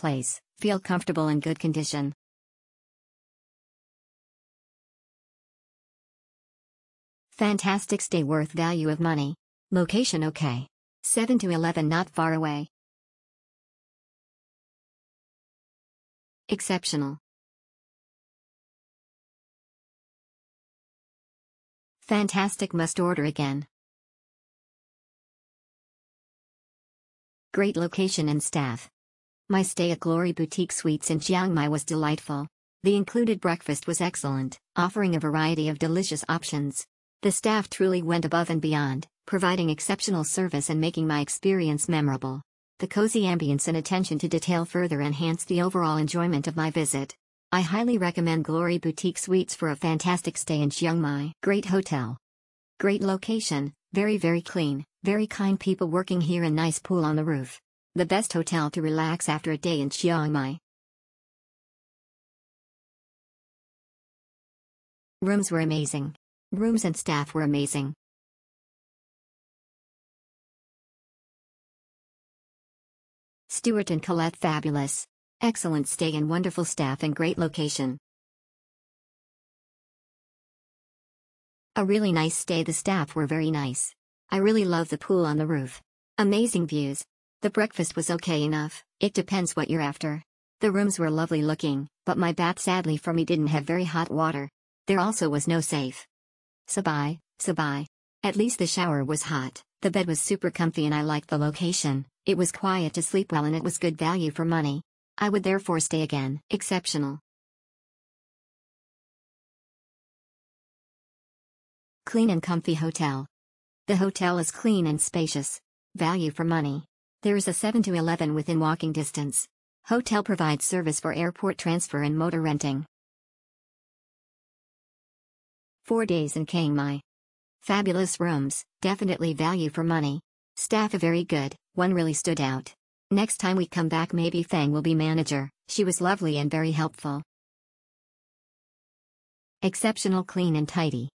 place, feel comfortable and good condition. Fantastic stay worth value of money. Location okay. 7 to 11 not far away. Exceptional. Fantastic must order again. Great location and staff. My stay at Glory Boutique Suites in Chiang Mai was delightful. The included breakfast was excellent, offering a variety of delicious options. The staff truly went above and beyond, providing exceptional service and making my experience memorable. The cozy ambience and attention to detail further enhanced the overall enjoyment of my visit. I highly recommend Glory Boutique Suites for a fantastic stay in Chiang Mai. Great hotel. Great location, very very clean, very kind people working here and nice pool on the roof. The best hotel to relax after a day in Chiang Mai. Rooms were amazing. Rooms and staff were amazing. Stuart and Colette fabulous. Excellent stay and wonderful staff and great location. A really nice stay the staff were very nice. I really love the pool on the roof. Amazing views. The breakfast was okay enough, it depends what you're after. The rooms were lovely looking, but my bath sadly for me didn't have very hot water. There also was no safe. Sabai, Sabai. At least the shower was hot, the bed was super comfy and I liked the location, it was quiet to sleep well and it was good value for money. I would therefore stay again. Exceptional. Clean and comfy hotel. The hotel is clean and spacious. Value for money. There is a 7 to 11 within walking distance. Hotel provides service for airport transfer and motor renting. 4 days in Chiang Mai. Fabulous rooms, definitely value for money. Staff are very good, one really stood out. Next time we come back maybe Fang will be manager, she was lovely and very helpful. Exceptional clean and tidy.